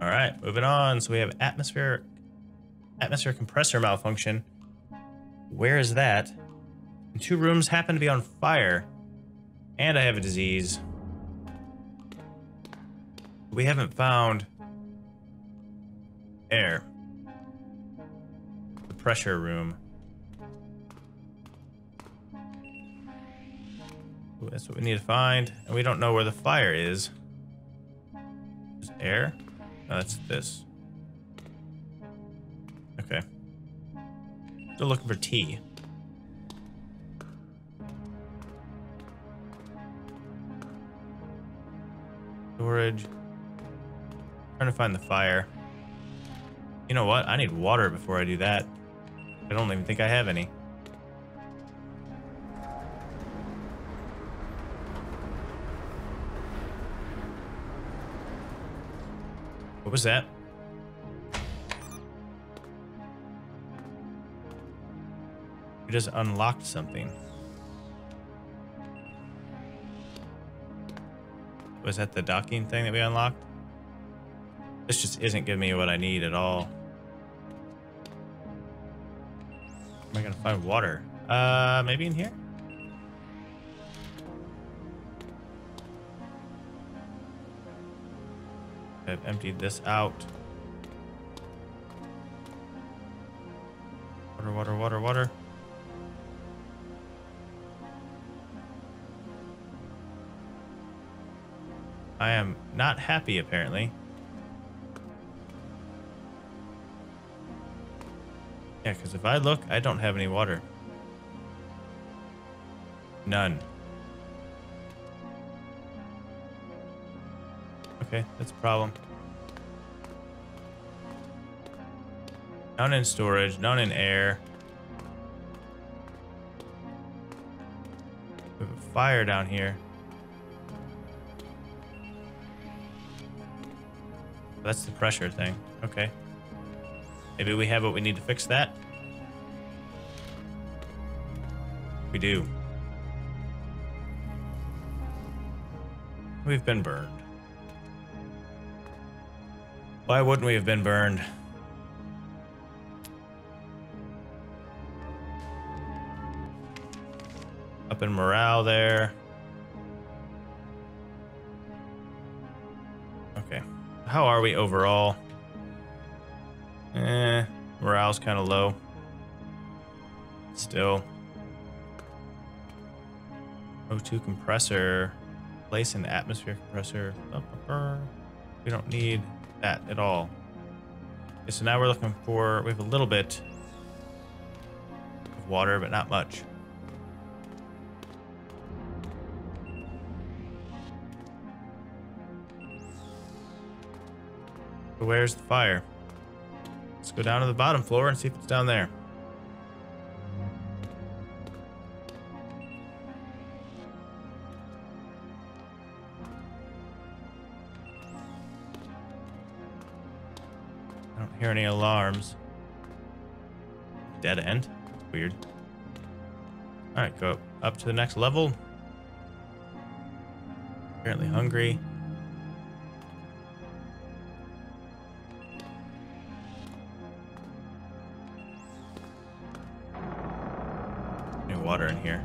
All right, moving on. So we have atmosphere, atmosphere compressor malfunction. Where is that? And two rooms happen to be on fire. And I have a disease. We haven't found air. The pressure room. Ooh, that's what we need to find. And we don't know where the fire is. Is air? Uh, That's this. Okay. They're looking for tea. Storage. Trying to find the fire. You know what? I need water before I do that. I don't even think I have any. What was that? We just unlocked something. Was that the docking thing that we unlocked? This just isn't giving me what I need at all. Am I gonna find water? Uh, maybe in here? I've emptied this out. Water, water, water, water. I am not happy, apparently. Yeah, because if I look, I don't have any water. None. Okay, that's a problem. None in storage, none in air. We have a fire down here. That's the pressure thing. Okay. Maybe we have what we need to fix that. We do. We've been burned. Why wouldn't we have been burned? Up in morale there. Okay. How are we overall? Eh, morale's kind of low. Still. O2 compressor. Place an atmosphere compressor. We don't need that at all. Okay, so now we're looking for, we have a little bit of water, but not much. Where's the fire? Let's go down to the bottom floor and see if it's down there. Hear any alarms. Dead end? Weird. Alright, go up to the next level. Apparently hungry. Any water in here?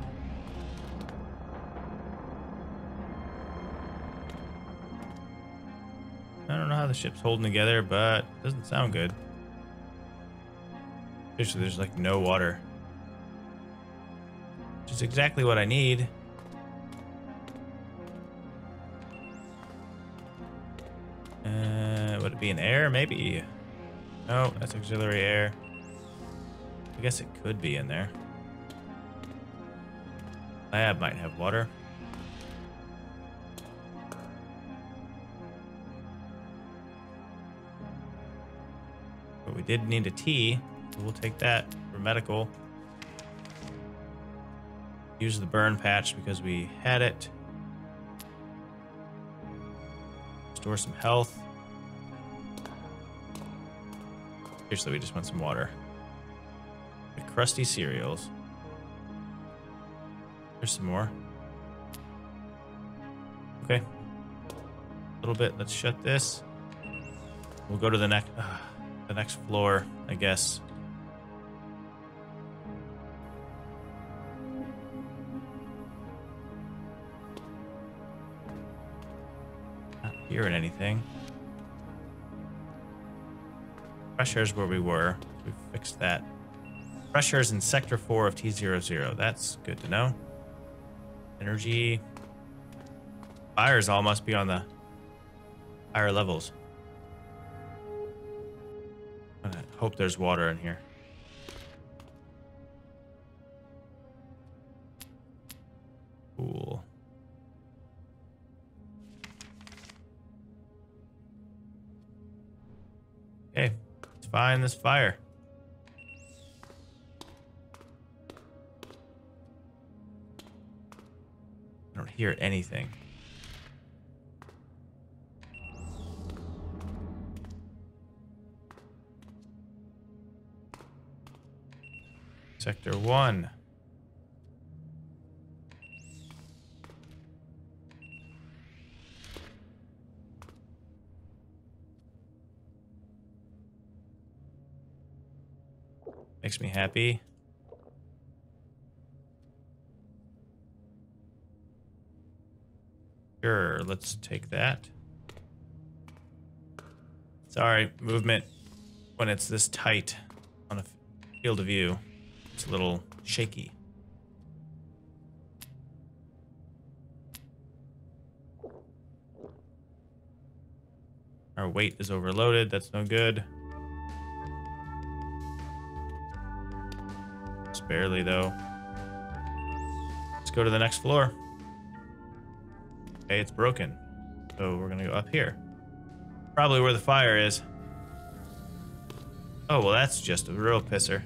I don't know how the ship's holding together, but it doesn't sound good. Usually there's like no water. Which is exactly what I need. Uh, would it be an air? Maybe. No, that's auxiliary air. I guess it could be in there. Lab might have water. But we did need a T, so we'll take that for medical. Use the burn patch because we had it. Store some health. Seriously, we just want some water. The crusty cereals. There's some more. Okay. A little bit. Let's shut this. We'll go to the next, the next floor, I guess. Not hearing anything. Pressure's where we were. We fixed that. Pressure's in sector 4 of T00. That's good to know. Energy. Fires all must be on the higher levels. Hope there's water in here. Cool. Okay, let's find this fire. I don't hear anything. Sector 1. Makes me happy. Sure, let's take that. Sorry, movement when it's this tight on a field of view. A little shaky. Our weight is overloaded. That's no good. Just barely, though. Let's go to the next floor. Okay, it's broken. So we're going to go up here. Probably where the fire is. Oh, well, that's just a real pisser.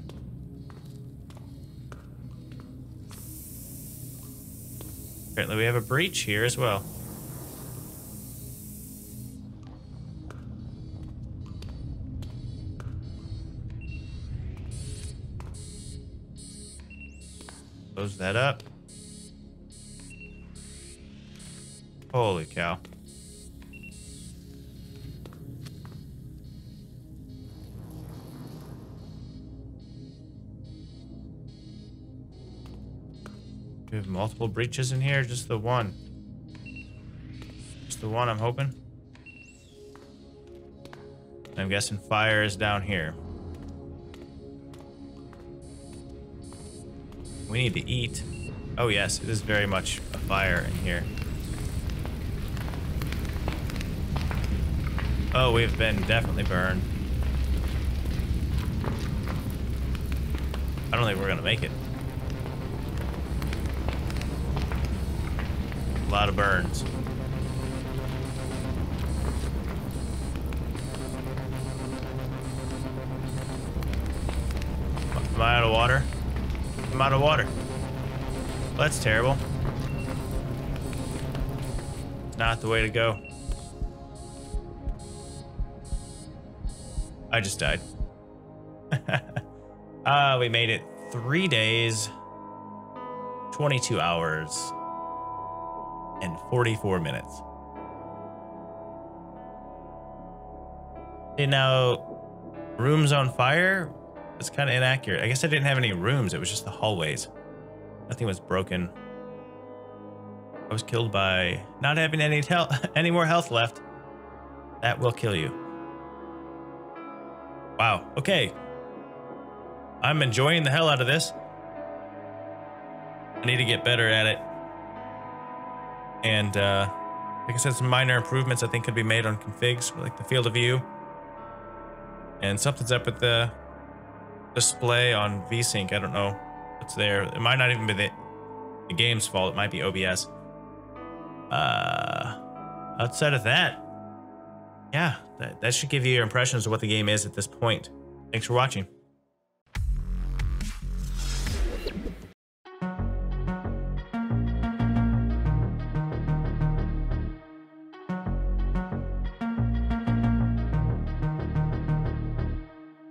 Apparently we have a breach here as well. Close that up. Holy cow. We have multiple breaches in here, just the one. Just the one, I'm hoping. I'm guessing fire is down here. We need to eat. Oh yes, it is very much a fire in here. Oh, we've been definitely burned. I don't think we're gonna make it. A lot of burns. Am I out of water? I'm out of water. Well, that's terrible. Not the way to go. I just died. Ah, uh, we made it three days, 22 hours, and 44 minutes. Okay, now, rooms on fire? That's kind of inaccurate. I guess I didn't have any rooms. It was just the hallways. Nothing was broken. I was killed by not having any, any more health left. That will kill you. Wow. Okay. I'm enjoying the hell out of this. I need to get better at it. And, uh, like I said, some minor improvements I think could be made on configs, like the field of view. And something's up with the display on VSync. I don't know what's there. It might not even be the, the game's fault. It might be OBS. Uh, outside of that, yeah, that, that should give you your impressions of what the game is at this point. Thanks for watching.